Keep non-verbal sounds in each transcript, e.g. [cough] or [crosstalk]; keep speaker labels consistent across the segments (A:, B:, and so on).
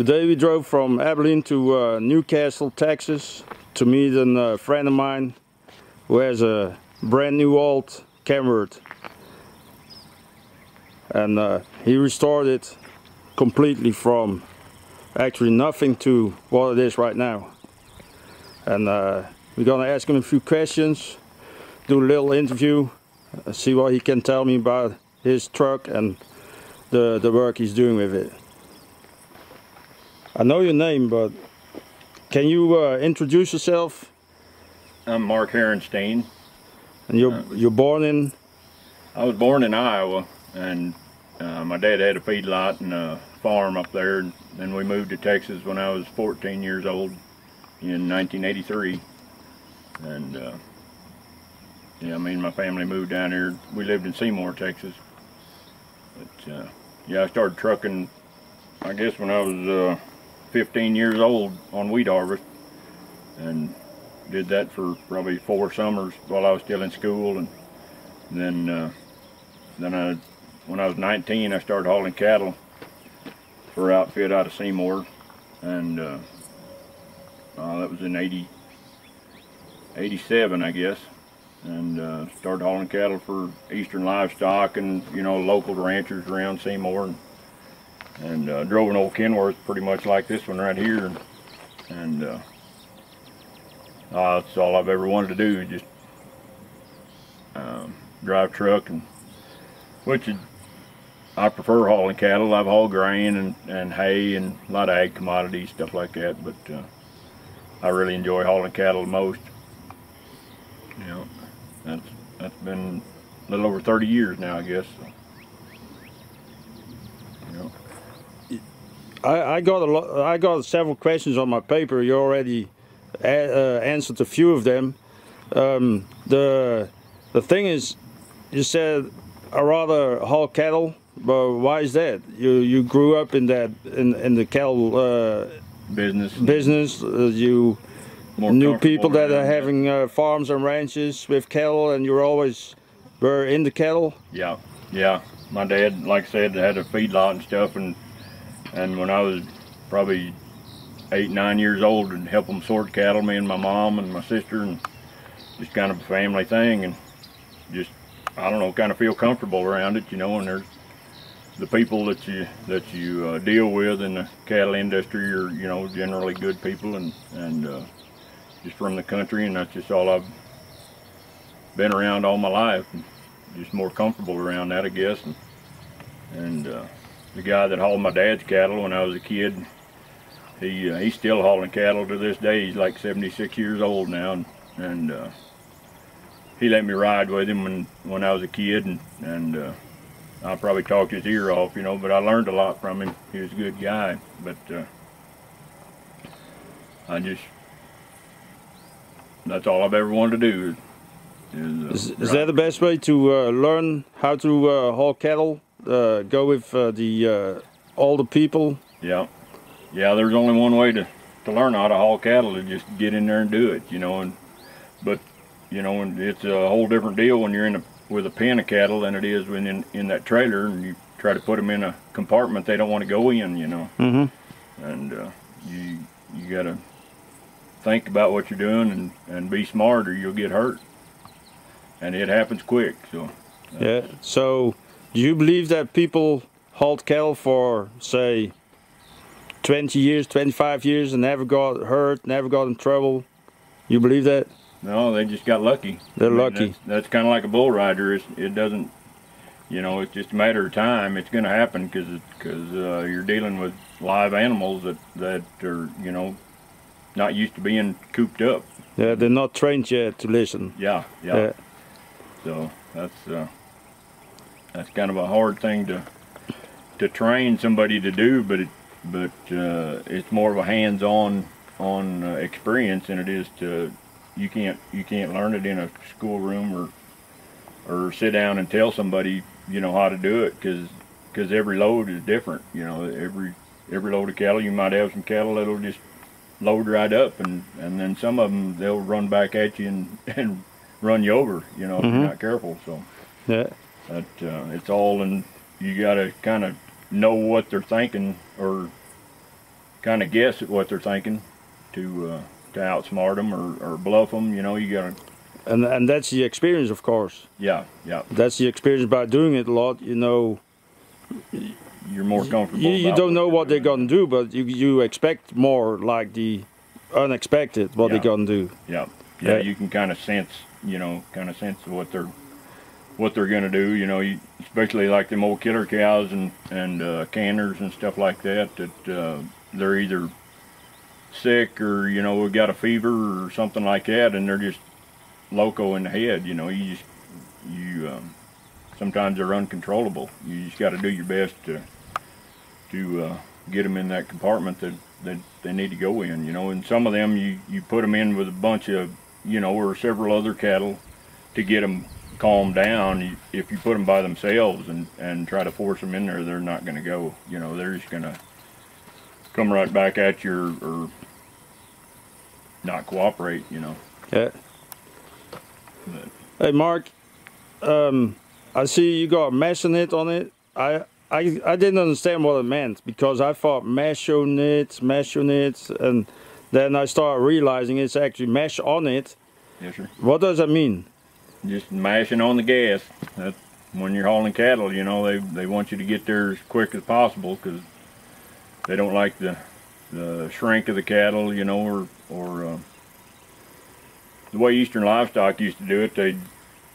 A: Today we drove from Abilene to uh, Newcastle, Texas to meet a uh, friend of mine who has a brand new old Kenworth. And uh, he restored it completely from actually nothing to what it is right now. And uh, we're gonna ask him a few questions, do a little interview, see what he can tell me about his truck and the, the work he's doing with it. I know your name, but can you uh, introduce yourself?
B: I'm Mark Harrenstein.
A: And you're
B: Uh,
A: you're born in
B: I was born in Iowa, and uh, my dad had a feedlot and a farm up there. And then we moved to Texas when I was 14 years old in 1983. And uh, yeah, me and my family moved down here. We lived in Seymour, Texas. But uh, yeah, I started trucking, I guess, when I was uh, 15 years old on wheat harvest, and did that for probably four summers while I was still in school, and then uh, then I when I was 19 I started hauling cattle for outfit out of Seymour. And uh, uh, that was in 80 87 I guess. And uh, started hauling cattle for Eastern Livestock and you know local ranchers around Seymour. and, and uh, drove an old Kenworth pretty much like this one right here and, uh, that's all I've ever wanted to do just um, drive truck and which is, I prefer hauling cattle. I've hauled grain and, and hay and a lot of ag commodities, stuff like that, but uh, I really enjoy hauling cattle the most. You know, that's that's been a little over 30 years now, I guess. So, you know.
A: I, I got a lot. I got several questions on my paper. You already uh, answered a few of them. Um, the the thing is, you said I rather haul cattle, but why is that? You you grew up in that in in the cattle uh,
B: business.
A: business. Uh, you
B: More
A: knew people that are having uh, farms and ranches with cattle, and you're always were in the cattle.
B: Yeah, yeah. My dad, like I said, had a feedlot and stuff, and and when I was probably eight, nine years old, and help them sort cattle, me and my mom and my sister, and just kind of a family thing, and just I don't know, kind of feel comfortable around it, you know. And there's the people that you that you uh, deal with in the cattle industry are you know generally good people and and uh, just from the country, and that's just all I've been around all my life. Just more comfortable around that, I guess. And, and uh, the guy that hauled my dad's cattle when I was a kid, he uh, he's still hauling cattle to this day. He's like 76 years old now, and, and uh, he let me ride with him when when I was a kid, and and uh, I probably talked his ear off, you know. But I learned a lot from him. He was a good guy, but uh, I just that's all I've ever wanted to do. Is, uh,
A: Is, is that the best way to uh, learn how to uh, haul cattle? Uh, go with uh, the uh, older people.
B: Yeah, yeah. There's only one way to, to learn how to haul cattle to just get in there and do it, you know. And but you know, and it's a whole different deal when you're in a with a pen of cattle than it is when in in that trailer and you try to put them in a compartment they don't want to go in, you know.
A: Mm-hmm.
B: And uh, you you gotta think about what you're doing and and be smart or you'll get hurt. And it happens quick, so.
A: Yeah. So, do you believe that people hold cattle for say 20 years, 25 years, and never got hurt, never got in trouble? You believe that?
B: No, they just got lucky.
A: They're
B: I mean,
A: lucky.
B: That's, that's kind of like a bull rider. It's, it doesn't, you know, it's just a matter of time. It's going to happen because because uh, you're dealing with live animals that that are you know not used to being cooped up.
A: Yeah, they're not trained yet to listen.
B: Yeah, yeah.
A: Yeah.
B: So that's uh, that's kind of a hard thing to to train somebody to do, but it but uh, it's more of a hands-on on uh, experience than it is to you can't you can't learn it in a schoolroom or or sit down and tell somebody you know how to do it because because every load is different. You know every every load of cattle you might have some cattle that'll just load right up and and then some of them they'll run back at you and [laughs] and run you over. You know if
A: Mhm.
B: you're not careful. So
A: Yeah.
B: That uh, it's all in you got to kind of know what they're thinking or kind of guess at what they're thinking to uh, to outsmart them or, or bluff them. You know, you gotta.
A: And and that's the experience, of course.
B: Yeah, yeah.
A: That's the experience by doing it a lot. You know,
B: You're more comfortable.
A: you, you don't know what they're gonna do, but you you expect more like the unexpected what
B: Yeah.
A: they're gonna do.
B: Yeah, yeah.
A: Yeah.
B: You can kind of sense, you know, kind of sense what they're what they're gonna do. You know, especially like them old killer cows and and uh, canners and stuff like that. That uh, they're either sick or you know got a fever or something like that, and they're just loco in the head. You know, you just you um, sometimes they're uncontrollable. You just got to do your best to to uh, get them in that compartment that that they need to go in. You know, and some of them you you put them in with a bunch of you know or several other cattle to get them calmed down. You, if you put them by themselves and and try to force them in there, they're not going to go. You know, they're just going to come right back at you or, or not cooperate. You know.
A: Yeah.
B: But,
A: Hey Mark, um, I see you got mesh knit on it. I, I I didn't understand what it meant because I thought mesh on it, mesh on it, and then I started realizing it's actually mesh on it.
B: yes, sir.
A: What does that mean?
B: Just mashing on the gas. That when you're hauling cattle, you know they they want you to get there as quick as possible because they don't like the the shrink of the cattle, you know, or or uh, the way Eastern Livestock used to do it. They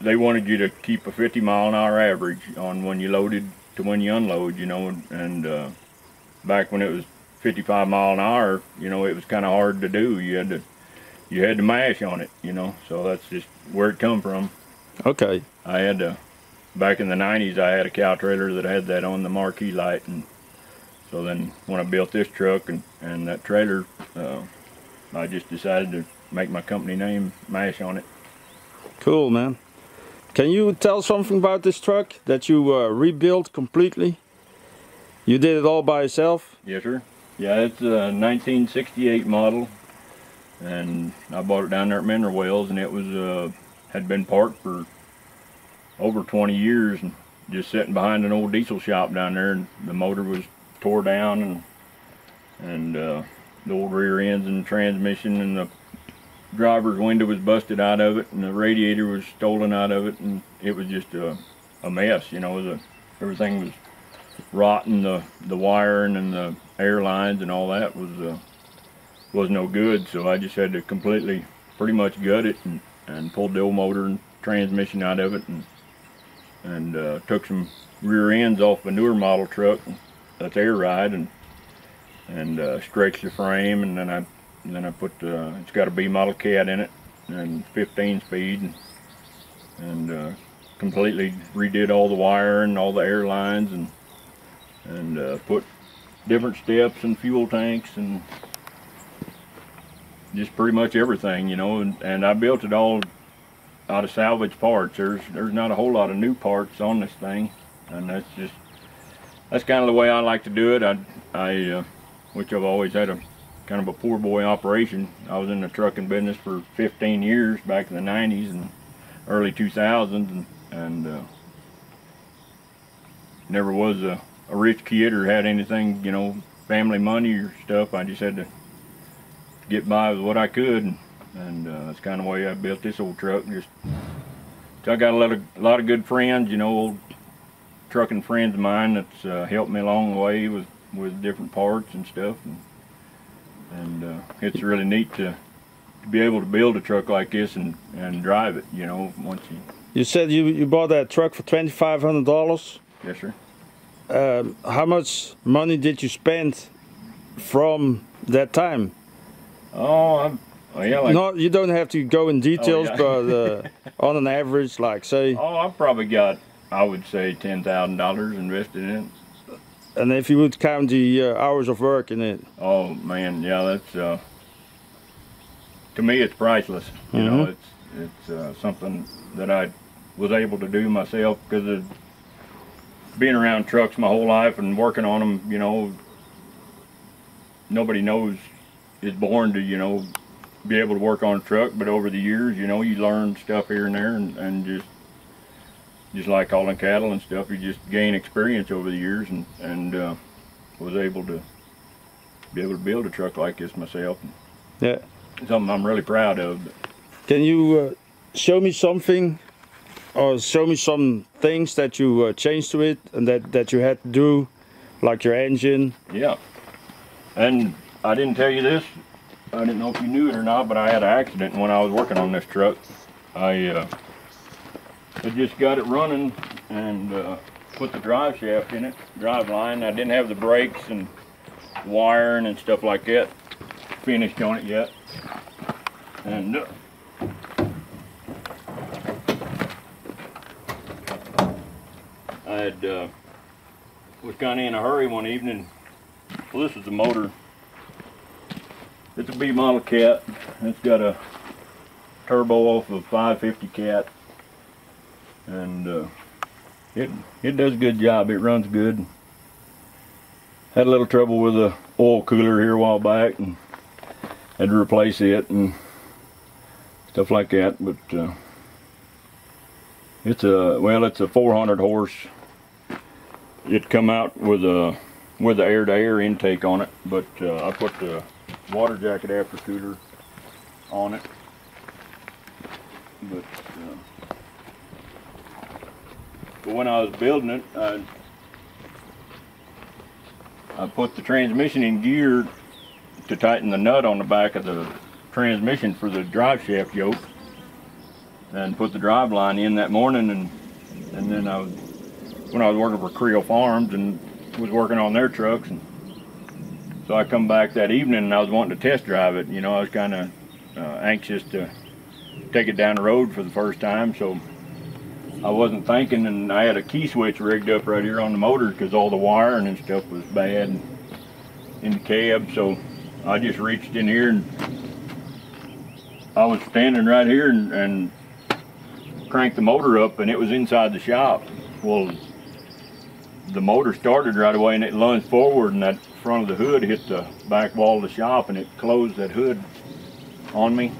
B: they wanted you to keep a 50 mile an hour average on when you loaded to when you unload, you know, and, and uh, back when it was 55 mile an hour, you know, it was kind of hard to do. You had to you had to mash on it, you know. So that's just where it come from.
A: Okay.
B: I had to, back in the 90s, I had a cow trailer that had that on the marquee light. And so then when I built this truck and, and that trailer, uh, I just decided to make my company name MASH on it.
A: Cool, man. Can you tell something about this truck that you uh, rebuilt completely? You did it all by yourself?
B: Yes, sir. Yeah, it's a 1968 model. And I bought it down there at Mineral Wells, and it was uh, had been parked for over 20 years and just sitting behind an old diesel shop down there. And the motor was tore down, and and uh, the old rear ends and transmission, and the driver's window was busted out of it, and the radiator was stolen out of it, and it was just a, a mess. You know, the, everything was rotten. The the wiring and the air lines and all that was uh, was no good. So I just had to completely, pretty much gut it and, and pulled the old motor and transmission out of it, and and uh, took some rear ends off a newer model truck that's air ride and and uh, stretched the frame, and then I and then I put uh, it's got a B model cat in it and 15 speed and, and uh, completely redid all the wiring, all the air lines, and and uh, put different steps and fuel tanks and just pretty much everything, you know. And, and I built it all out of salvage parts. There's there's not a whole lot of new parts on this thing, and that's just that's kind of the way I like to do it. I I uh, which I've always had a kind of a poor boy operation. I was in the trucking business for 15 years back in the 90s and early 2000s, and and uh, never was a, a rich kid or had anything, you know, family money or stuff. I just had to get by with what I could, and, and uh, that's kind of the way I built this old truck. Just I got a lot of a lot of good friends, you know, old trucking friends of mine that's uh, helped me along the way with with different parts and stuff, and and uh, it's really neat to to be able to build a truck like this and and drive it. You know, once you
A: You said you, you bought that truck for $2,500.
B: yes sir.
A: Um, how much money did you spend from that time?
B: Oh, I'm, oh yeah, like
A: No, you don't have to go in details,
B: yeah.
A: but uh, [laughs] on an average, like say,
B: oh, I've probably got I would say ten thousand dollars invested in it.
A: and if you would count the uh, hours of work in it,
B: Oh man, yeah, that's uh, to me it's priceless. You know,
A: Mhm.
B: it's it's uh, something that I was able to do myself because of being around trucks my whole life and working on them. You know, nobody knows is born to you know be able to work on a truck, but over the years, you know, you learn stuff here and there, and, and just just like hauling cattle and stuff, you just gain experience over the years, and and uh, was able to be able to build a truck like this myself.
A: Yeah.
B: Something I'm really proud of.
A: Can you uh, show me something or show me some things that you uh, changed to it and that, that you had to do, like your engine?
B: Yeah. And I didn't tell you this. I didn't know if you knew it or not, but I had an accident when I was working on this truck. I, uh, I just got it running and uh, put the drive shaft in it, drive line. I didn't have the brakes and wiring and stuff like that finished on it yet. And uh, I had uh, was kind of in a hurry one evening. Well, this is the motor. It's a B model cat. It's got a turbo off of 550 cat, and uh, it it does a good job. It runs good. Had a little trouble with the oil cooler here a while back, and had to replace it and stuff like that. But uh, it's a well, it's a 400 horse. It come out with a with the air to air intake on it, but uh, I put the water jacket after cooler on it. But, uh, but when I was building it, I, I put the transmission in gear to tighten the nut on the back of the transmission for the drive shaft yoke and put the drive line in that morning and and then I was when I was working for Creel Farms and was working on their trucks and so I come back that evening and I was wanting to test drive it you know I was kind of uh, anxious to take it down the road for the first time so I wasn't thinking and I had a key switch rigged up right here on the motor because all the wiring and stuff was bad in the cab so I just reached in here and I was standing right here and, and cranked the motor up and it was inside the shop. Well, the motor started right away and it lunged forward and that front of the hood hit the back wall of the shop and it closed that hood on me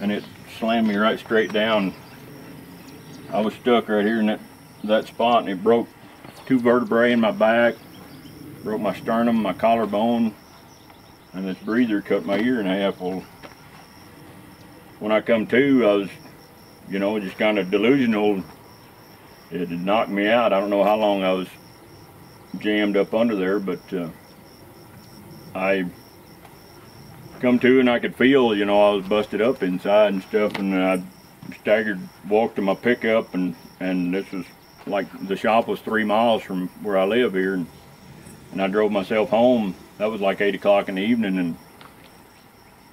B: and it slammed me right straight down. I was stuck right here in that, that spot and it broke two vertebrae in my back, broke my sternum, my collarbone, and this breather cut my ear in half. Well, when I come to, I was, you know, just kind of delusional. It had knocked me out. I don't know how long I was jammed up under there, but uh, I come to and I could feel, you know, I was busted up inside and stuff, and I staggered, walked to my pickup, and and this was like the shop was three miles from where I live here, and, and I drove myself home. That was like eight o'clock in the evening, and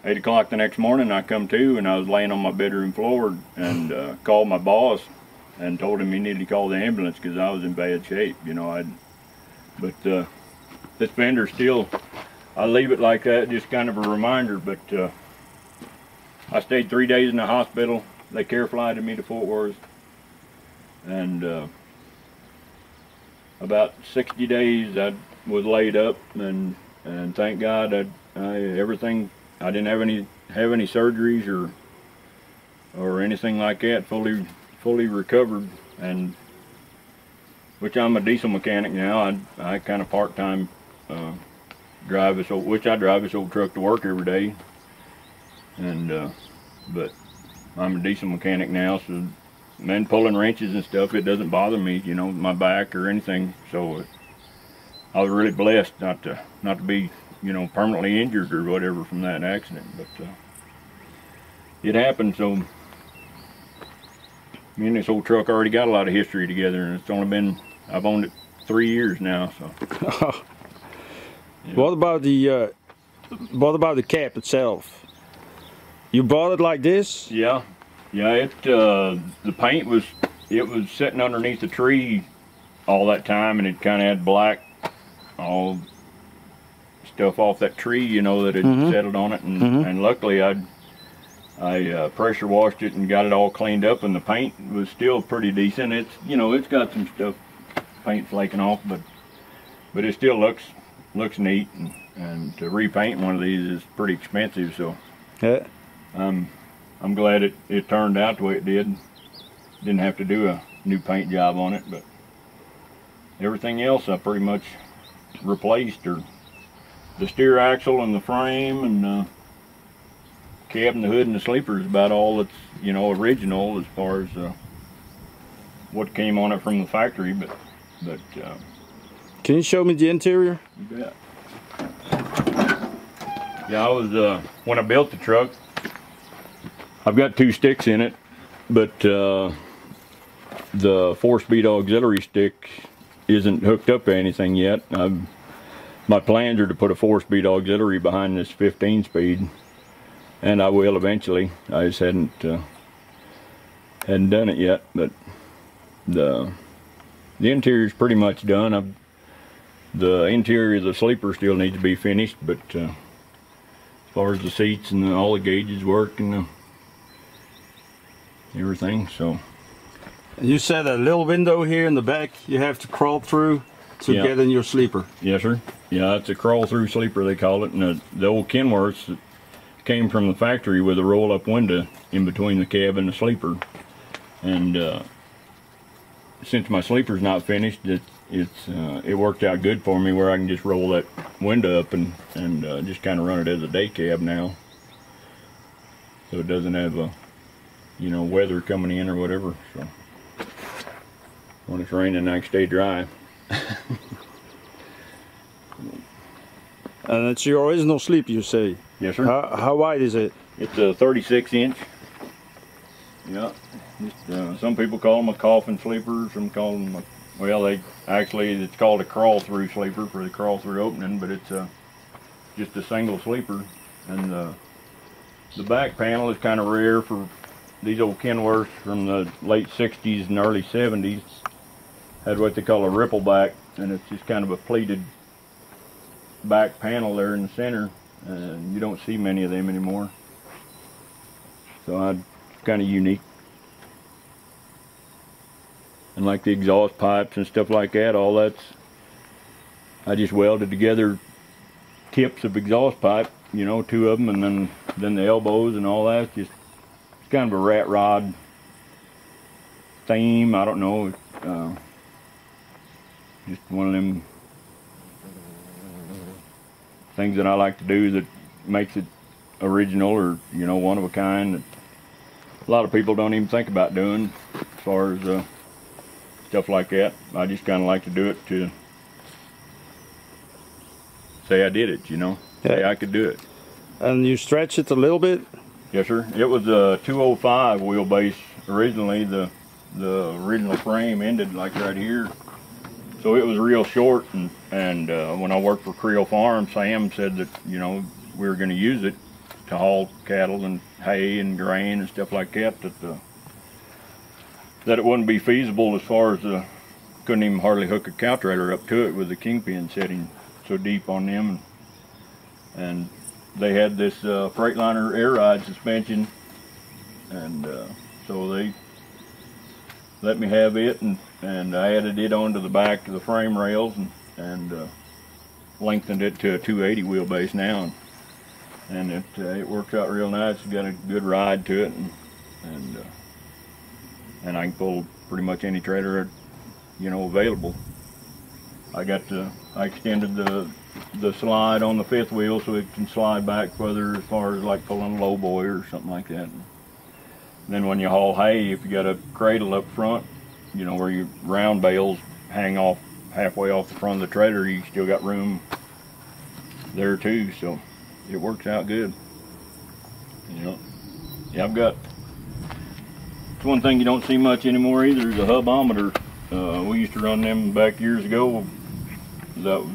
B: eight o'clock the next morning I come to, and I was laying on my bedroom floor and uh, called my boss and told him he needed to call the ambulance because I was in bad shape, you know. I'd, but uh, this fender still I leave it like that, just kind of a reminder. But uh, I stayed three days in the hospital. They care flighted me to Fort Worth, and uh, about 60 days I was laid up, and and thank God I, I everything I didn't have any have any surgeries or or anything like that. Fully fully recovered, and which I'm a diesel mechanic now. I I kind of part time. Uh, drive this old, which I drive this old truck to work every day. And, uh, but I'm a diesel mechanic now, so men pulling wrenches and stuff, it doesn't bother me, you know, my back or anything. So uh, I was really blessed not to, not to be, you know, permanently injured or whatever from that accident. But uh, it happened, so me and this old truck already got a lot of history together, and it's only been, I've owned it three years now, so. [laughs]
A: What about the uh, what about the cap itself? You bought it like this?
B: Yeah, yeah. It uh, the paint was it was sitting underneath the tree all that time, and it kind of had black all stuff off that tree, you know, that had mm -hmm. settled on it, and, mm -hmm. and luckily I I uh, pressure washed it and got it all cleaned up, and the paint was still pretty decent. It's you know it's got some stuff paint flaking off, but but it still looks looks neat and, and to repaint one of these is pretty expensive so. Yeah. Um, I'm glad it, it turned out the way it did. Didn't have to do a new paint job on it but everything else I pretty much replaced or the steer axle and the frame and uh, cab and the hood and the sleeper is about all that's you know original as far as uh, what came on it from the factory. But but uh,
A: Can you show me the interior?
B: you bet. Yeah, I was uh, when I built the truck. I've got two sticks in it, but uh, the four-speed auxiliary stick isn't hooked up to anything yet. i my plans are to put a four-speed auxiliary behind this 15-speed, and I will eventually. I just hadn't uh, hadn't done it yet, but the the interior is pretty much done. I've, the interior of the sleeper still needs to be finished, but uh, as far as the seats and the, all the gauges work and the, everything, so
A: You said a little window here in the back you have to crawl through to
B: Yeah.
A: get in your sleeper.
B: yes, sir. Yeah, it's a crawl-through sleeper they call it, and the, the old Kenworths came from the factory with a roll-up window in between the cab and the sleeper, and uh, since my sleeper's not finished, it, it's uh, it worked out good for me where I can just roll that window up and and uh, just kind of run it as a day cab now, so it doesn't have a you know weather coming in or whatever. So when it's raining, I can stay dry. [laughs]
A: And it's your original sleep, you say.
B: Yes, sir.
A: How, how wide is it?
B: It's a 36 inch. Yeah. Uh, some people call them a coffin sleeper. Some call them a, well, they actually it's called a crawl through sleeper for the crawl through opening, but it's a just a single sleeper. And the the back panel is kind of rare for these old Kenworths from the late 60s and early 70s. Had what they call a ripple back, and it's just kind of a pleated back panel there in the center. And you don't see many of them anymore. So I kind of unique. And like the exhaust pipes and stuff like that, all that's I just welded together tips of exhaust pipe, you know, two of them, and then then the elbows and all that. Just it's kind of a rat rod theme. I don't know. Uh, just one of them things that I like to do that makes it original or you know one of a kind that a lot of people don't even think about doing as far as uh, stuff like that. I just kind of like to do it to say I did it, you know, say I could do it.
A: And you stretch it a little bit?
B: Yes, sir. It was a 205 wheelbase originally. The the original frame ended like right here, so it was real short. And and uh, when I worked for Creel Farm, Sam said that you know we were going to use it to haul cattle and hay and grain and stuff like that. That the that it wouldn't be feasible as far as the couldn't even hardly hook a cow trailer up to it with the kingpin setting so deep on them. And they had this uh, Freightliner air ride suspension, and uh, so they let me have it, and and I added it onto the back of the frame rails, and and uh, lengthened it to a 280 wheelbase now, and, and it uh, it works out real nice. It's got a good ride to it, and and uh, and I can pull pretty much any trailer, you know, available. I got the I extended the the slide on the fifth wheel so it can slide back further as far as like pulling a low boy or something like that. And then when you haul hay, if you got a cradle up front, you know where your round bales hang off halfway off the front of the trailer, you still got room there too. So it works out good. You know, yeah, I've got. It's one thing you don't see much anymore either is a hubometer. Uh, we used to run them back years ago. That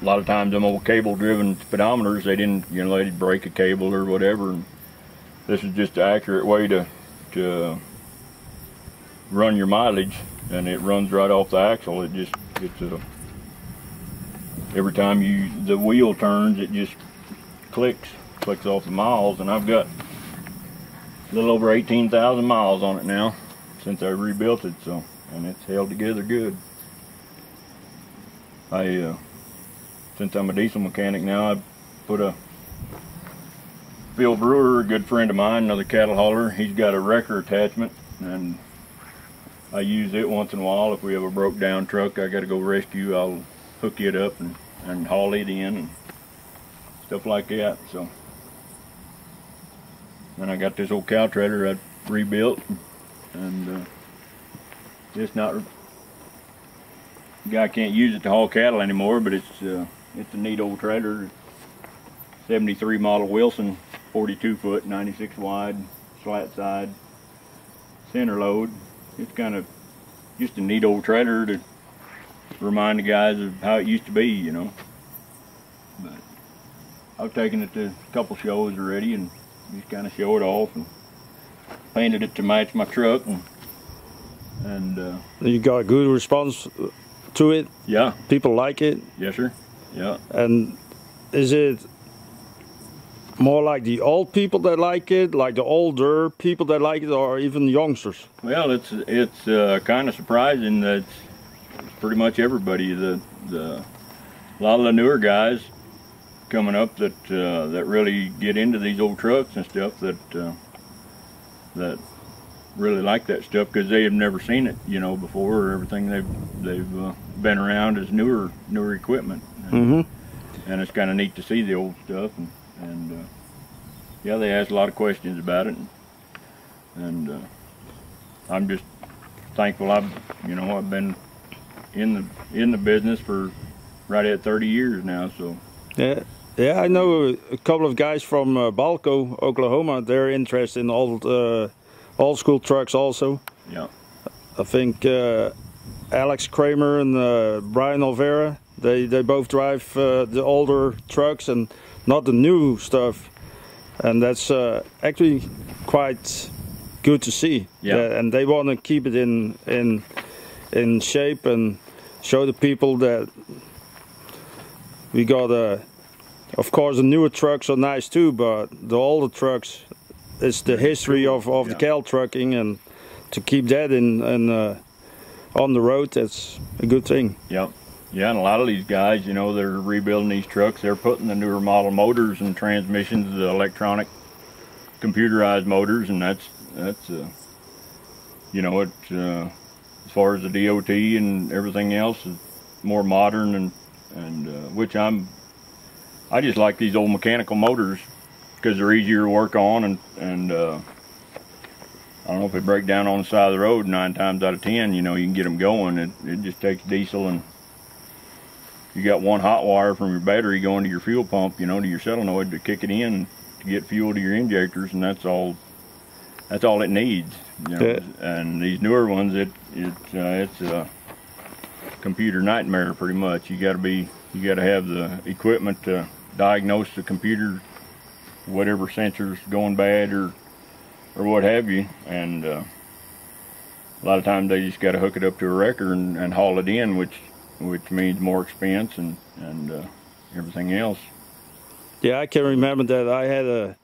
B: a lot of times them old cable driven speedometers they didn't you know they'd break a cable or whatever and this is just an accurate way to to run your mileage and it runs right off the axle. It just it's a every time you the wheel turns it just clicks clicks off the miles. And I've got a little over 18,000 miles on it now since I rebuilt it so and it's held together good. I uh, since I'm a diesel mechanic now, I put a Phil Brewer, a good friend of mine, another cattle hauler. He's got a wrecker attachment, and I use it once in a while. If we have a broke down truck, I got to go rescue. I'll hook it up and, and haul it in, and stuff like that. So, and I got this old cow trailer I rebuilt, and uh, it's not. Guy can't use it to haul cattle anymore, but it's uh, it's a neat old trailer. 73 model Wilson, 42 foot, 96 wide, slat side, center load. It's kind of just a neat old trailer to remind the guys of how it used to be, you know. But I've taken it to a couple shows already and just kind of show it off and painted it to match my truck and and uh,
A: You got a good response to it.
B: yeah,
A: People like it,
B: yes sir, yeah.
A: and is it more like the old people that like it, like the older people that like it, or even youngsters?
B: Well, it's it's uh, kind of surprising that pretty much everybody. The the a lot of the newer guys coming up that uh, that really get into these old trucks and stuff that uh, that really like that stuff because they have never seen it, you know, before or everything they've they've uh, been around as newer newer equipment. And,
A: Mm-hmm.
B: and it's kind of neat to see the old stuff and, and uh, yeah they ask a lot of questions about it and, and uh, I'm just thankful I've you know I've been in the in the business for right at 30 years now so
A: Yeah, yeah. I know a, a couple of guys from uh, Balko, Oklahoma. They're interested in old uh, old school trucks also.
B: yeah
A: I think uh, Alex Kramer and uh, Brian Olvera. They they both drive uh, the older trucks and not the new stuff, and that's uh, actually quite good to see.
B: Yeah.
A: That- and they want to keep it in in in shape and show the people that we got a. Of course, the newer trucks are nice too, but the older trucks, it's the history of, of the
B: Yeah.
A: cattle trucking, and to keep that in, in uh, on the road, that's a good thing.
B: Yep. Yeah, and a lot of these guys, you know, they're rebuilding these trucks. They're putting the newer model motors and transmissions, the electronic, computerized motors, and that's that's, uh, you know, it uh, as far as the DOT and everything else is more modern and and uh, which I'm. I just like these old mechanical motors because they're easier to work on and and. Uh, I don't know if they break down on the side of the road nine times out of ten, you know, you can get them going. It, it just takes diesel and you got one hot wire from your battery going to your fuel pump, you know, to your solenoid to kick it in to get fuel to your injectors, and that's all. That's all it needs. You know?
A: Yeah.
B: And these newer ones, it it uh, it's a computer nightmare pretty much. You got to be you got to have the equipment to diagnose the computer, whatever sensors going bad or or what have you, and uh, a lot of times they just got to hook it up to a wrecker and, and haul it in, which which means more expense and and uh, everything else.
A: Yeah, I can remember that I had a,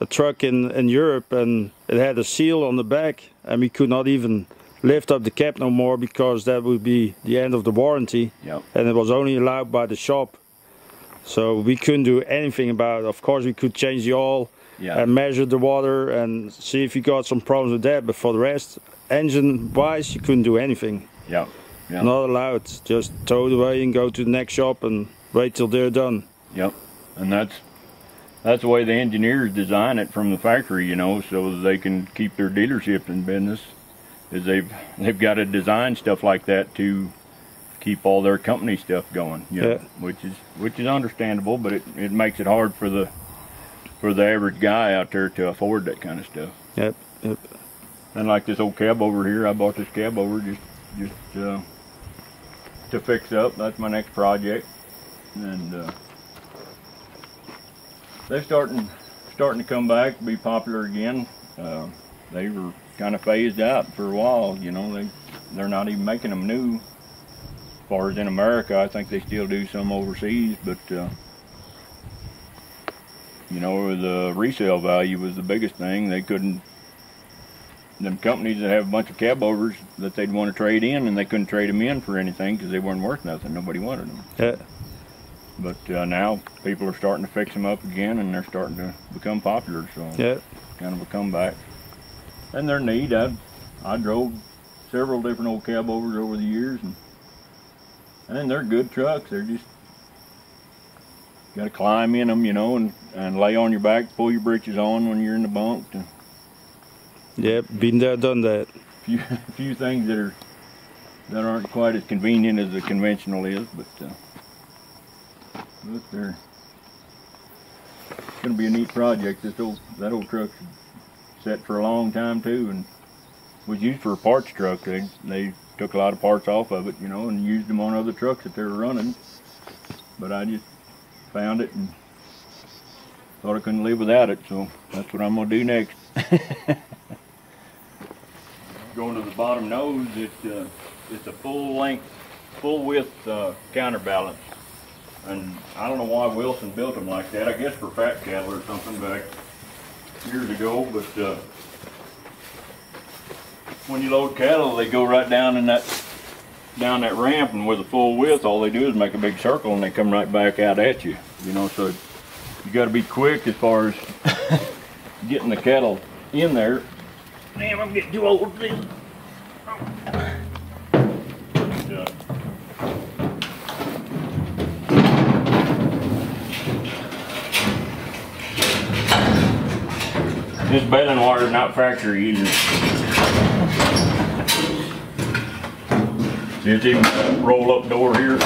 A: a truck in, in Europe and it had a seal on the back, and we could not even lift up the cap no more because that would be the end of the warranty,
B: Yep.
A: and it was only allowed by the shop. So we couldn't do anything about it. Of course, we could change the oil
B: Yeah.
A: and measure the water and see if you got some problems with that, but for the rest, engine wise, you couldn't do anything.
B: Yep. Yep.
A: Not allowed. Just throw it away and go to the next shop and wait till they're done.
B: Yep. And that's that's the way the engineers design it from the factory, you know, so they can keep their dealership in business. Is they've they've got to design stuff like that to keep all their company stuff going, you know,
A: Yeah.
B: which is which is understandable, but it, it makes it hard for the for the average guy out there to afford that kind of stuff.
A: Yep, yep.
B: And like this old cab over here, I bought this cab over just just uh, to fix up. That's my next project, and uh, they're starting starting to come back, be popular again. Uh, they were kind of phased out for a while. You know, they they're not even making them new. As far as in America, I think they still do some overseas, but. Uh, you know, the resale value was the biggest thing. They couldn't them companies that have a bunch of cab overs that they'd want to trade in, and they couldn't trade them in for anything because they weren't worth nothing. Nobody wanted them.
A: Yeah.
B: But uh, now people are starting to fix them up again, and they're starting to become popular. So
A: Yeah.
B: kind of a comeback. And they're neat. I I drove several different old cab overs over the years, and and they're good trucks. They're just got to climb in them, you know, and, and lay on your back, pull your britches on when you're in the bunk. And
A: Yep, been there, done that.
B: few [laughs] few things that are that aren't quite as convenient as the conventional is, but uh, look, they're going to be a neat project. This old that old truck's set for a long time too, and was used for a parts truck. They they took a lot of parts off of it, you know, and used them on other trucks that they were running. But I just found it and thought I couldn't live without it, so that's what I'm gonna do next. [laughs] Going to the bottom nose, it, uh, it's a full length, full width uh, counterbalance. And I don't know why Wilson built them like that. I guess for fat cattle or something back years ago. But uh, when you load cattle, they go right down in that down that ramp, and with a full width, all they do is make a big circle, and they come right back out at you. You know, so you got to be quick as far as [laughs] getting the cattle in there. Damn, I'm getting too old for this. Yeah. This baling is not factory either. See, it's even roll up door here.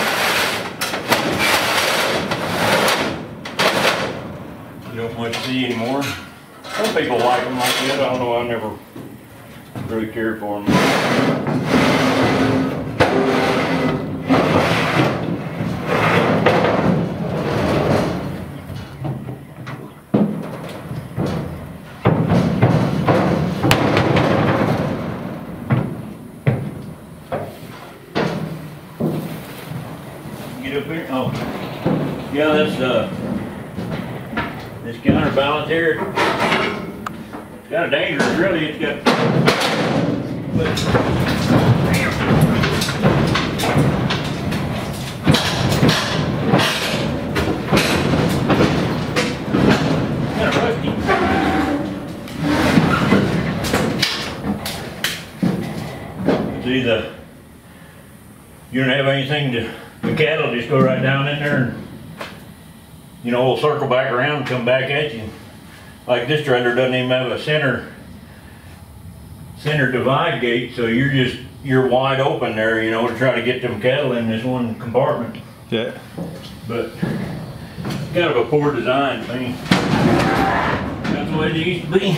B: You don't much see anymore. Some people like them like that. I don't know. I never really cared for them. Really. It's. See the. You don't have anything to. The cattle just go right down in there and. You know, will circle back around come back at you. Like this trailer doesn't even have a center center divide gate, so you're just you're wide open there, you know, to try to get them cattle in this one compartment.
A: Yeah.
B: But kind of a poor design thing. That's the way it used to be.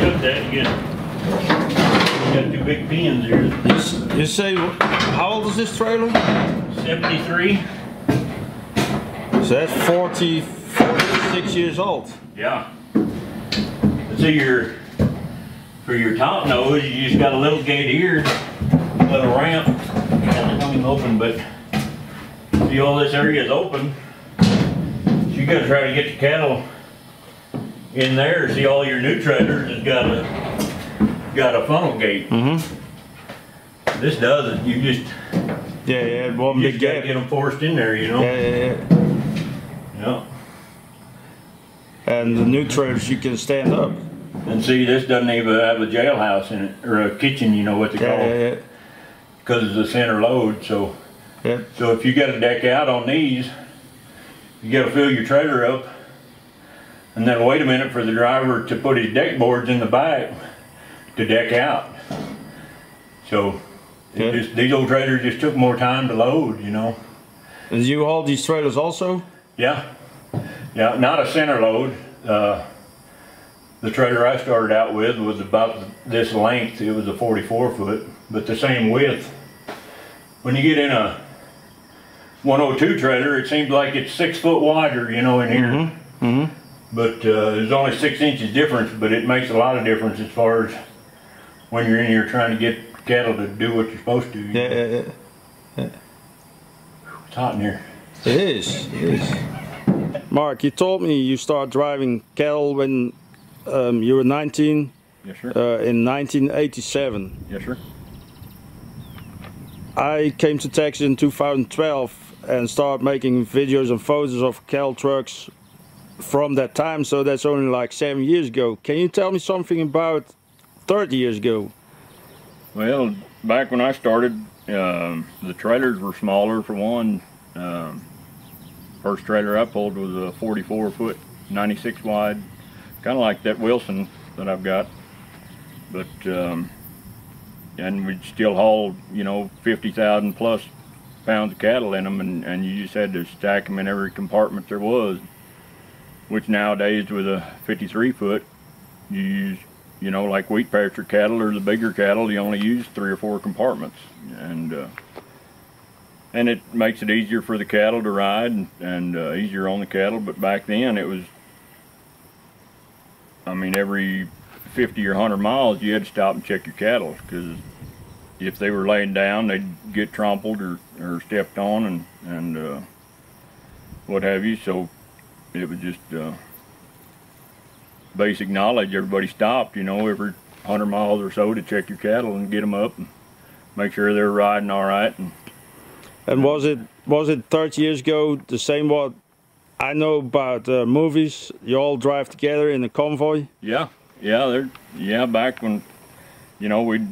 B: Cut that again. Got two big pins here.
A: You, you say, how old is this trailer?
B: 73.
A: So that's 40, 46 years old.
B: Yeah. Your for your top nose, you just got a little gate here, little ramp. And don't even open, but see all this area is open. So you gotta try to get the cattle in there. See all your new trailers has got a got a funnel gate.
A: Mm-hmm.
B: This doesn't. You just
A: Yeah, yeah, one
B: you
A: big gap.
B: get them forced in there. You know.
A: Yeah, yeah, yeah.
B: Yeah.
A: And the new trailers, you can stand up.
B: And see, this doesn't even have a jailhouse in it or a kitchen. You know what they call it.
A: yeah, yeah.
B: because it's a center load. So,
A: Yeah.
B: so if you got to deck out on these, you got to fill your trailer up, and then wait a minute for the driver to put his deck boards in the back to deck out. So, it just, these old trailers just took more time to load. You know.
A: And you hold these trailers also?
B: Yeah, yeah, not a center load. Uh, the trailer I started out with was about this length. It was a 44 foot, but the same width. When you get in a 102 trailer, it seems like it's six foot wider, you know, in here.
A: Mm-hmm.
B: But uh, there's only six inches difference, but it makes a lot of difference as far as when you're in here trying to get cattle to do what you're supposed to.
A: Yeah, yeah, yeah.
B: It's hot in here.
A: It is. It is. Mark, you told me you started driving cattle when um, you were 19
B: Yes, sir.
A: uh, in 1987.
B: yes, sir.
A: I came to Texas in 2012 and started making videos and photos of cattle trucks from that time. So that's only like seven years ago. Can you tell me something about 30 years ago?
B: Well, back when I started, Um, the trailers were smaller for one. Um, first trailer I pulled was a 44 foot, 96 wide, kind of like that Wilson that I've got. But um, and we'd still haul, you know, 50,000 plus pounds of cattle in them, and, and you just had to stack them in every compartment there was. Which nowadays, with a 53 foot, you use, you know, like wheat pasture cattle or the bigger cattle, you only use three or four compartments, and uh, and it makes it easier for the cattle to ride and, and uh, easier on the cattle. But back then, it was, I mean, every 50 or 100 miles, you had to stop and check your cattle because if they were laying down, they'd get trampled or, or stepped on and, and uh, what have you. So it was just uh, basic knowledge. Everybody stopped, you know, every 100 miles or so to check your cattle and get them up and make sure they're riding all right. And,
A: and was it was it 30 years ago the same what I know about uh, movies? You all drive together in a convoy?
B: Yeah, yeah, they're yeah. Back when you know we'd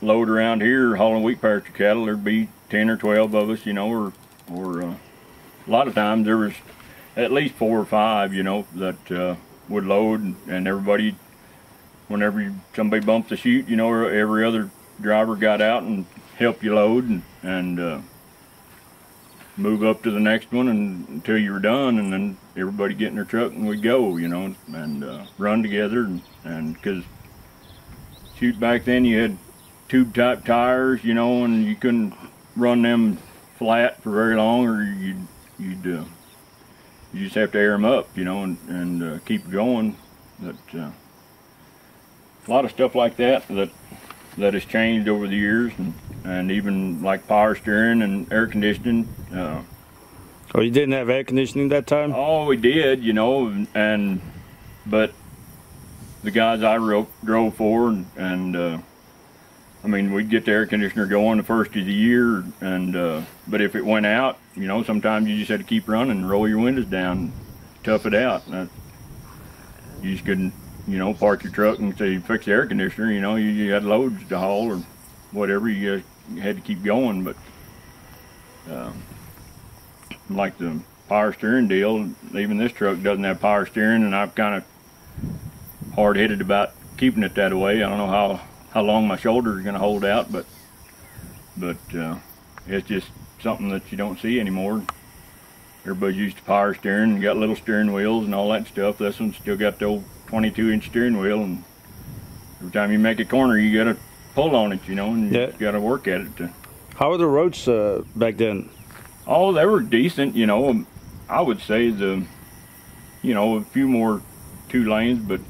B: load around here hauling wheat pasture cattle, there'd be ten or twelve of us, you know, or or uh, a lot of times there was at least four or five, you know, that uh, would load, and, and everybody, whenever somebody bumped the chute, you know, every other driver got out and helped you load and and uh, move up to the next one and, until you were done, and then everybody get in their truck and we'd go, you know, and uh, run together, and and because shoot back then you had tube type tires, you know, and you couldn't run them flat for very long, or you'd you'd uh, you just have to air them up, you know, and and uh, keep going. That uh, a lot of stuff like that that that has changed over the years, and and even like power steering and air conditioning. Uh,
A: oh, you didn't have air conditioning that time?
B: Oh, we did, you know, and but the guys I ro- drove for, and, and uh, I mean, we'd get the air conditioner going the first of the year, and uh, but if it went out, you know, sometimes you just had to keep running, roll your windows down, tough it out. That, you just couldn't, you know, park your truck and say fix the air conditioner. You know, you, you had loads to haul or whatever. You, you had to keep going, but um, like the power steering deal, even this truck doesn't have power steering, and I've kind of hard headed about keeping it that way. I don't know how how long my shoulder is going to hold out, but but uh, it's just something that you don't see anymore. Everybody's used to power steering and got little steering wheels and all that stuff. This one's still got the old 22 inch steering wheel, and every time you make a corner, you got to pull on it, you know, and
A: Yeah.
B: you got to work at it. To,
A: How were the roads uh, back then?
B: Oh, they were decent, you know. I would say the, you know, a few more two lanes, but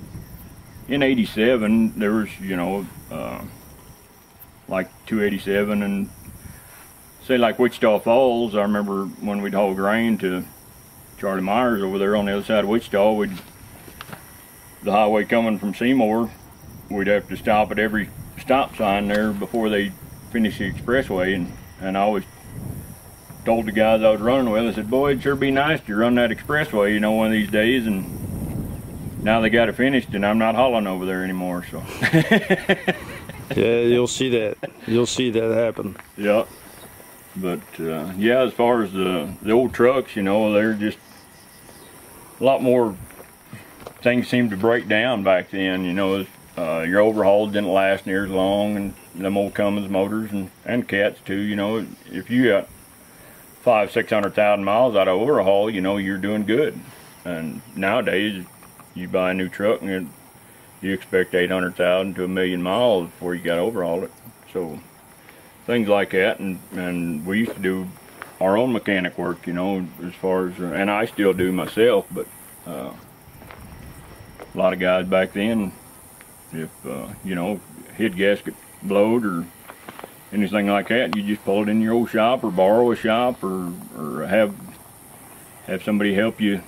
B: in '87 there was, you know, uh, like 287 and say like Wichita Falls. I remember when we'd haul grain to Charlie Myers over there on the other side of Wichita. We'd the highway coming from Seymour. We'd have to stop at every stop sign there before they finish the expressway, and and I always told the guys I was running with, I said, boy, it'd sure be nice to run that expressway, you know, one of these days. And now they got it finished, and I'm not hauling over there anymore. So, [laughs]
A: Yeah, you'll see that. You'll see that happen.
B: yeah. But uh, yeah, as far as the the old trucks, you know, they're just a lot more. Things seemed to break down back then. You know, uh, your overhauls didn't last near as long, and them old Cummins motors and and cats too. You know, if you got five, six hundred thousand miles out of overhaul, you know you're doing good. And nowadays, you buy a new truck and you expect eight hundred thousand to a million miles before you got to overhaul it. So things like that, and and we used to do our own mechanic work, you know, as far as and I still do myself, but uh, a lot of guys back then, if uh, you know, head gasket blowed or anything like that, you just pull it in your old shop or borrow a shop or, or have have somebody help you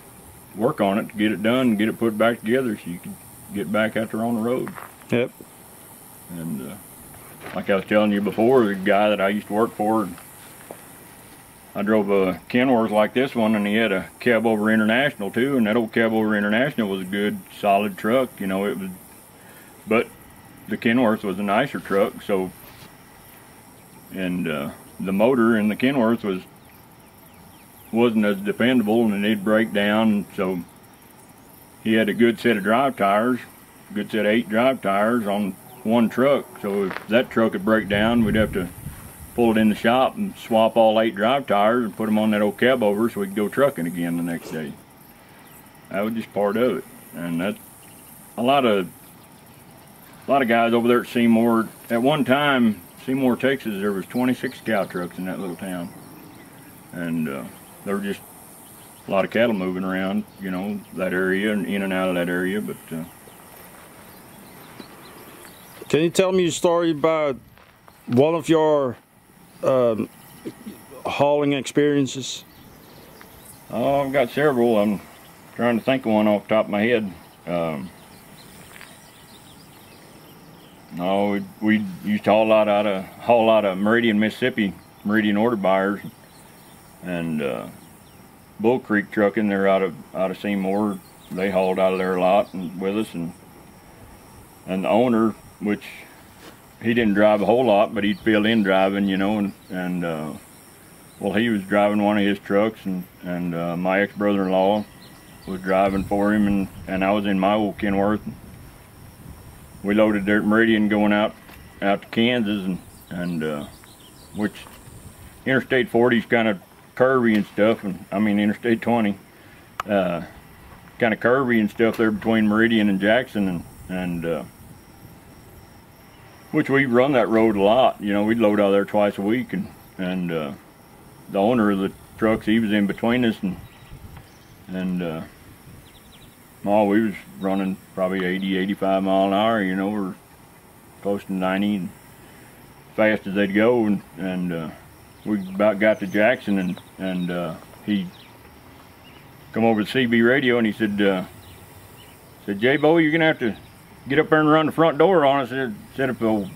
B: work on it to get it done and get it put back together so you can get back out there on the road.
A: Yep.
B: And uh, like I was telling you before, the guy that I used to work for, I drove a Kenworth like this one, and he had a Cab Over International too, and that old Cab Over International was a good, solid truck. You know, it was, but the Kenworth was a nicer truck, so and uh, the motor in the Kenworth was wasn't as dependable, and it'd break down. So he had a good set of drive tires, good set of eight drive tires on one truck. So if that truck would break down, we'd have to pull it in the shop and swap all eight drive tires and put them on that old cab over so we could go trucking again the next day. That was just part of it, and that a lot of a lot of guys over there at Seymour. At one time, Seymour, Texas, there was 26 cow trucks in that little town, and uh, there were just a lot of cattle moving around, you know, that area and in and out of that area. But uh,
A: Can you tell me a story about one of your um, hauling experiences?
B: oh, I've got several. I'm trying to think of one off the top of my head. Um, no, we, we used to haul a lot out of haul out of Meridian, Mississippi, Meridian order buyers, and uh, Bull Creek Trucking. They're out of out of Seymour. They hauled out of there a lot and with us, and and the owner, which he didn't drive a whole lot, but he'd fill in driving, you know, and and uh, well, he was driving one of his trucks, and and uh, my ex brother-in-law was driving for him, and and I was in my old Kenworth. We loaded dirt Meridian going out out to Kansas, and and uh, which Interstate 40 is kind of curvy and stuff, and I mean Interstate 20, uh, kind of curvy and stuff there between Meridian and Jackson, and and uh, which we run that road a lot. You know, we'd load out there twice a week, and and uh, the owner of the trucks, he was in between us, and and uh, oh, we was running probably 80, 85 mile an hour. You know, we're close to 90, and fast as they'd go, and and uh, we about got to Jackson, and and uh, he come over to CB radio, and he said, uh, said Jay Bo, you're gonna have to get up there and run the front door on us. Said, said if old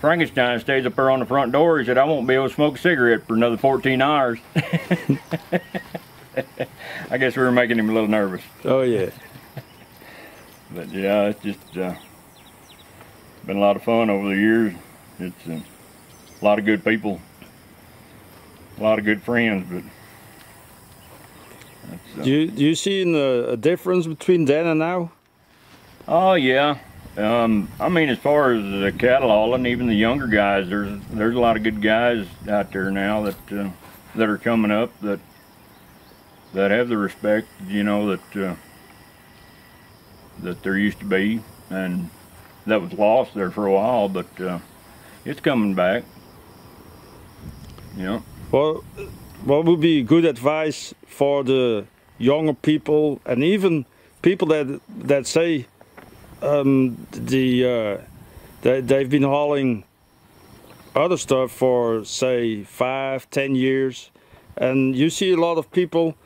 B: Frankenstein stays up there on the front door, he said I won't be able to smoke a cigarette for another 14 hours. [laughs] I guess we were making him a little nervous.
A: Oh yeah.
B: But yeah, it's just uh, been a lot of fun over the years. It's uh, a lot of good people, a lot of good friends. But uh,
A: Do you, do you see a, a difference between then and now?
B: oh yeah, um, I mean as far as the cattle hauling, even the younger guys, there's there's a lot of good guys out there now that uh, that are coming up that that have the respect, you know that uh, that there used to be, and that was lost there for a while, but uh, it's coming back. Know.
A: Well, what would be good advice for the younger people and even people that that say um, the uh, they, they've been hauling other stuff for say five, ten years, and you see a lot of people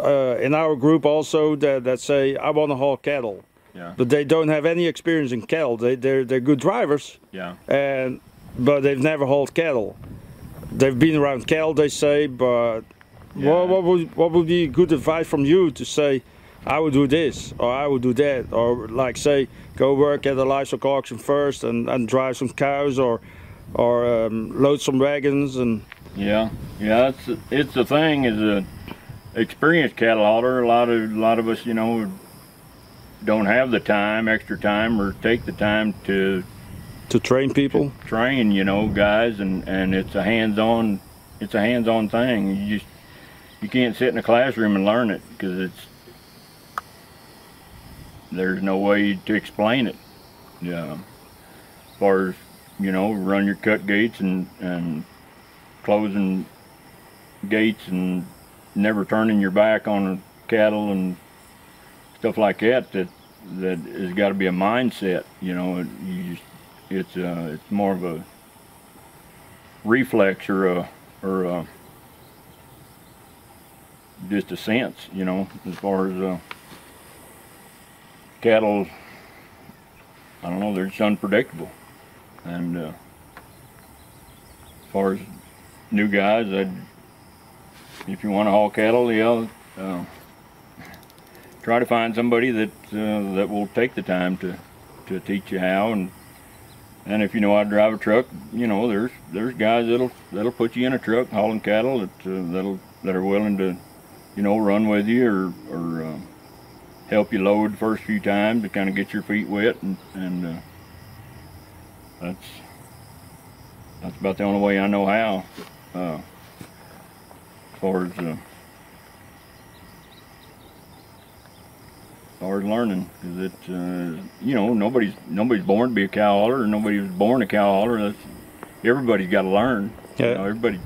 A: uh, in our group also that, that say I want to haul cattle,
B: Yeah.
A: but they don't have any experience in cattle. They they're they're good drivers,
B: Yeah.
A: and but they've never hauled cattle. They've been around cattle, they say, but
B: Yeah.
A: what, what would what would be good advice from you to say, I would do this or I would do that, or like say go work at a livestock auction first and, and drive some cows or or um, load some wagons and
B: Yeah, yeah, it's it's the thing is a experienced cattle hauler. A lot of a lot of us, you know, don't have the time, extra time, or take the time to
A: to train people.
B: train, you know, guys, and and it's a hands-on, it's a hands-on thing. You just you can't sit in a classroom and learn it because it's there's no way to explain it. Yeah, as far as you know, run your cut gates and and closing gates and never turning your back on cattle and stuff like that. That that has got to be a mindset. You know, you just it's uh, it's more of a reflex or a or a, just a sense, you know, as far as uh, cattle. I don't know, they're just unpredictable, and uh, as far as new guys, I'd, if you want to haul cattle, yeah, uh, try to find somebody that uh, that will take the time to to teach you how and and if you know how to drive a truck, you know there's there's guys that'll that'll put you in a truck hauling cattle that uh, that'll that are willing to, you know, run with you or or help you load the first few times to kind of get your feet wet and and uh, that's that's about the only way I know how. Uh, as far as uh, as far as learning, because it uh, you know nobody's nobody's born to be a cow hauler, nobody was born a cow hauler. That's everybody's got to learn.
A: Yeah.
B: You know, everybody.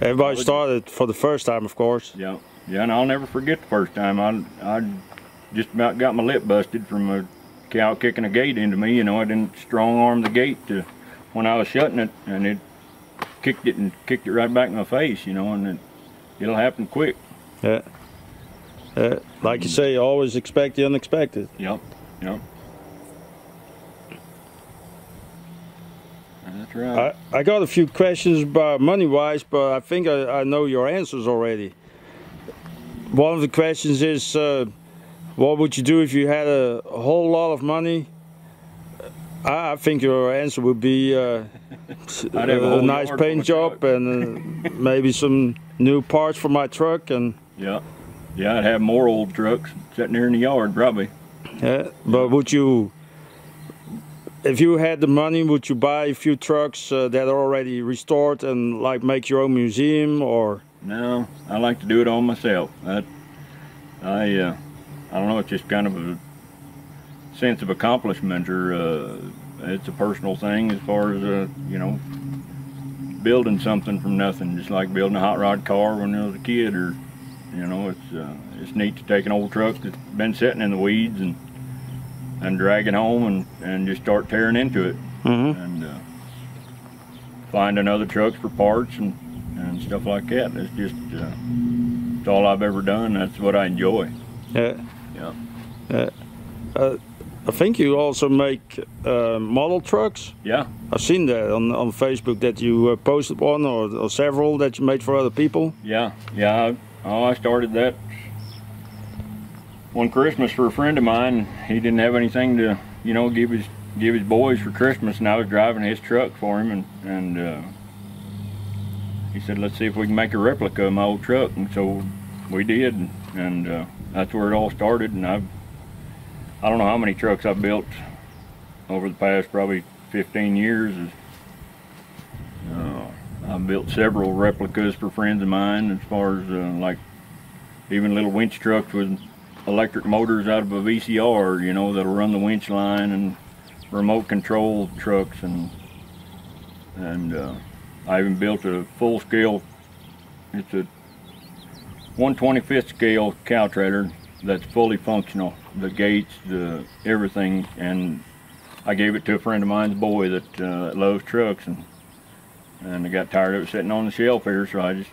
A: Everybody started for the first time, of course.
B: Yeah, yeah, and I'll never forget the first time I I just about got my lip busted from a cow kicking a gate into me. You know, I didn't strong arm the gate to when I was shutting it, and it kicked it and kicked it right back in my face. You know, and it, it'll happen quick.
A: Yeah. Yeah. Like you say, always expect the unexpected.
B: Yep, yep. That's right.
A: I, I got a few questions about money wise, but I think I, I know your answers already. One of the questions is uh, what would you do if you had a, a whole lot of money? I, I think your answer would be uh, [laughs]
B: I'd have a whole
A: nice paint job and uh, [laughs] maybe some new parts for my truck and
B: yeah, yeah. I'd have more old trucks sitting there in the yard probably.
A: Yeah, but would you, if you had the money, would you buy a few trucks uh, that are already restored and like make your own museum or?
B: No, I like to do it all myself. That I uh, I don't know. It's just kind of a sense of accomplishment, or uh, it's a personal thing as far as uh, you know, building something from nothing. Just like building a hot rod car when I was a kid, or you know, it's uh, it's neat to take an old truck that's been sitting in the weeds and and drag it home and and just start tearing into it
A: Mm-hmm.
B: and uh, finding other trucks for parts and, and stuff like that. It's just uh, it's all I've ever done. That's what I enjoy.
A: Yeah.
B: Yeah.
A: Yeah. Uh, I think you also make uh, model trucks.
B: Yeah,
A: I've seen that on on Facebook that you uh, posted one or, or several that you made for other people.
B: yeah, yeah. I, oh, I started that one Christmas for a friend of mine. He didn't have anything to, you know, give his give his boys for Christmas, and I was driving his truck for him, and and uh, he said, "Let's see if we can make a replica of my old truck." And so we did, and, and uh, that's where it all started. And I've I don't know how many trucks I've built over the past probably 15 years. Uh, I've built several replicas for friends of mine, as far as uh, like even little winch trucks with electric motors out of a VCR, you know, that'll run the winch line and remote control trucks and and uh, I even built a full scale. It's a 125th scale cow trailer that's fully functional. The gates, the everything, and I gave it to a friend of mine's boy that, uh, loves trucks, and and I got tired of it sitting on the shelf here, so I just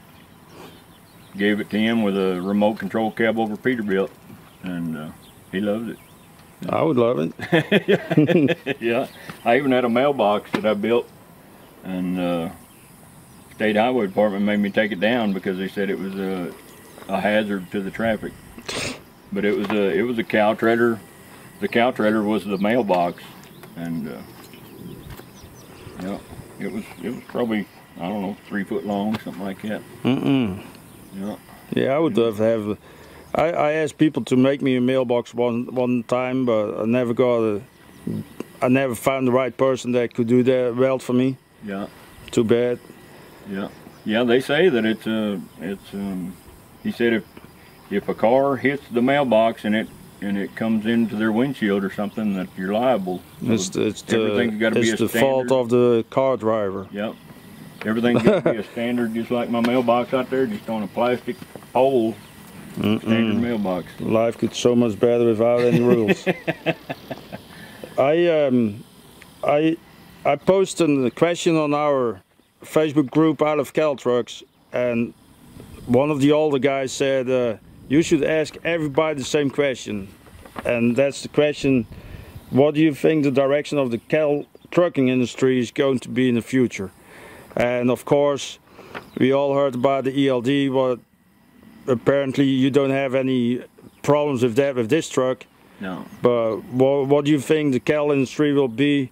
B: gave it to him with a remote control cab over Peterbilt, and uh, he loves it.
A: I would love it. [laughs]
B: yeah, I even had a mailbox that I built, and uh, state highway department made me take it down because they said it was a, a hazard to the traffic. But it was a it was a cow trailer. The cow trailer was the mailbox, and uh, yeah, it was it was probably I don't know three foot long, something like that.
A: Mm-mm.
B: Yeah,
A: Yeah, I would love to have. I, I asked people to make me a mailbox one one time, but I never got a. I never found the right person that could do that well for me.
B: yeah,
A: Too bad.
B: yeah, yeah. They say that it's uh it's um. He said if if a car hits the mailbox and it and it comes into their windshield or something, that you're liable. So
A: It's the, it's the,
B: everything's gotta be
A: it's the fault of the car driver.
B: Yep. Everything's got to be a standard, just like my mailbox out there, just on a plastic pole. Standard mailbox.
A: Life could so much better without any rules. [laughs] I um, I I posted a question on our Facebook group out of cattle trucks, and one of the older guys said uh, you should ask everybody the same question, and that's the question: What do you think the direction of the cattle trucking industry is going to be in the future? And of course, we all heard about the ELD. What apparently you don't have any problems with that with this truck.
B: No.
A: But what, what do you think the cattle industry will be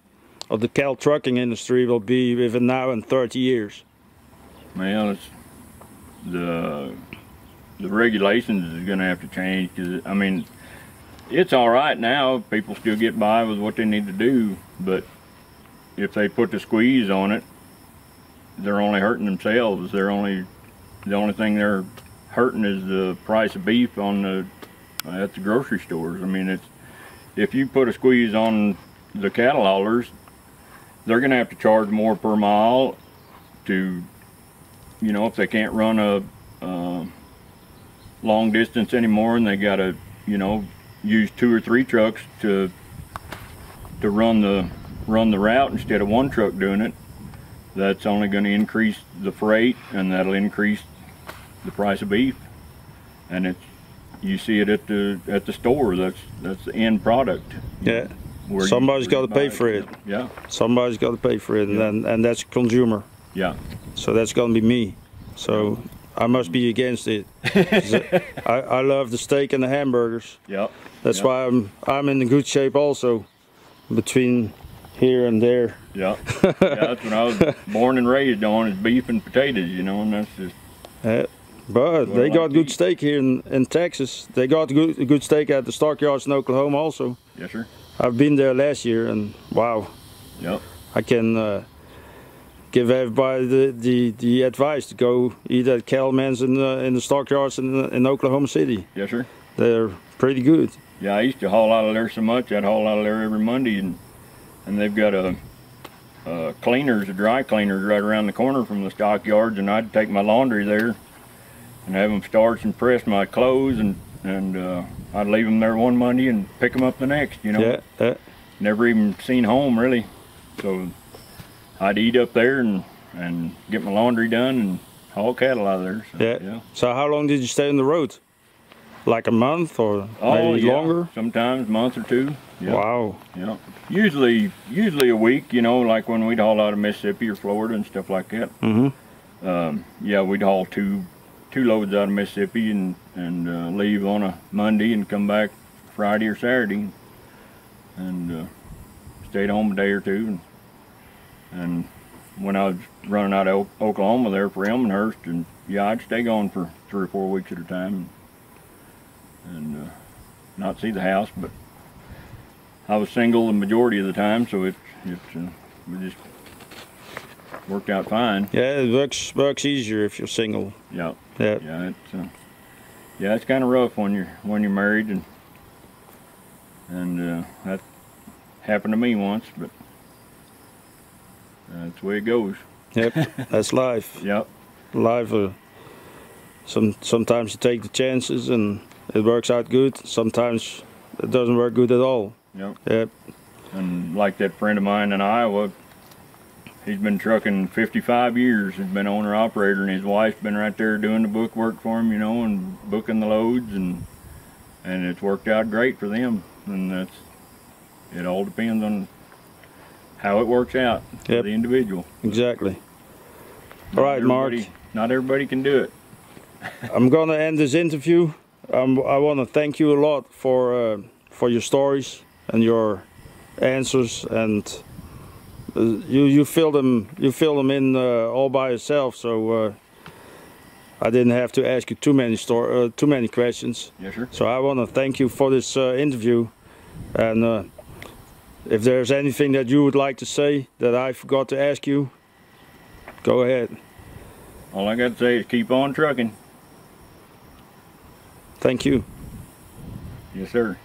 A: or the cattle trucking industry will be within now and 30 years?
B: Well, it's the the regulations is going to have to change because I mean, it's all right now. People still get by with what they need to do, but if they put the squeeze on it, they're only hurting themselves. They're only the only thing they're hurting is the price of beef on the at the grocery stores. I mean, it's if you put a squeeze on the cattle haulers, they're going to have to charge more per mile to, you know, if they can't run a uh, long distance anymore and they got to, you know, use two or three trucks to to run the run the route instead of one truck doing it. That's only going to increase the freight and that'll increase the price of beef. And it's you see it at the at the store. That's that's the end product.
A: Yeah. Somebody's got to pay for it.
B: Yeah,
A: Somebody's got to pay for it, and
B: Yeah.
A: then, and that's consumer.
B: Yeah,
A: So that's gonna be me. So I must be against it. [laughs] I, I love the steak and the hamburgers.
B: yeah.
A: That's
B: Yeah.
A: why I'm I'm in good shape also. Between here and there.
B: Yeah, [laughs] yeah, that's what I was born and raised on is beef and potatoes, you know, and that's just
A: Uh, but they got good steak here in, in Texas. They got good good steak at the stockyards in Oklahoma also.
B: yes, sir.
A: I've been there last year and wow,
B: Yep,
A: I can uh, give everybody the, the, the advice to go eat at Cattlemen's in the, in the stockyards in, in Oklahoma City.
B: yes, sir.
A: They're pretty good.
B: Yeah, I used to haul out of there so much. I'd haul out of there every Monday, and and they've got a, a cleaners, a dry cleaners right around the corner from the stockyards, and I'd take my laundry there and have them starch and press my clothes, and and uh, I'd leave them there one Monday and pick them up the next. You know,
A: Yeah, yeah,
B: never even seen home really. So I'd eat up there and and get my laundry done and haul cattle out of there. So,
A: yeah.
B: yeah.
A: So how long did you stay on the road? Like a month or
B: Oh,
A: maybe
B: yeah.
A: longer?
B: Sometimes a month or two. Yeah.
A: Wow.
B: Yeah. Usually, usually a week. You know, like when we'd haul out of Mississippi or Florida and stuff like that.
A: Mm-hmm.
B: Um, yeah, we'd haul two, two loads out of Mississippi and and uh, leave on a Monday and come back Friday or Saturday, and uh, stayed home a day or two. And, and when I was running out of Oklahoma there for Elmhurst, and yeah, I'd stay gone for three or four weeks at a time, and uh, not see the house. But I was single the majority of the time, so it it uh, we just worked out fine.
A: Yeah, it works works easier if you're single.
B: Yeah.
A: Yeah.
B: Yeah, it's uh, yeah, it's kind of rough when you're when you're married and and uh, that happened to me once, but that's the way it goes.
A: Yep. [laughs] That's life.
B: Yep.
A: Life. Uh, some sometimes you take the chances and it works out good. Sometimes it doesn't work good at all.
B: Yep.
A: Yep.
B: And like that friend of mine in Iowa, he's been trucking 55 years. He's been owner operator, and his wife's been right there doing the book work for him, you know, and booking the loads, and and it's worked out great for them. And that's it. All depends on how it works out for the individual.
A: Exactly.
B: Not
A: All right, Mark.
B: Not everybody can do it. [laughs]
A: I'm gonna end this interview. Um, I want to thank you a lot for uh, for your stories and your answers, and uh, you you fill them you fill them in uh, all by yourself. So uh, I didn't have to ask you too many stor- uh, too many questions.
B: Yes, sir.
A: So I want to thank you for this uh, interview, and uh, if there's anything that you would like to say that I forgot to ask you, go ahead.
B: All I got to say is keep on trucking.
A: Thank you.
B: Yes, sir.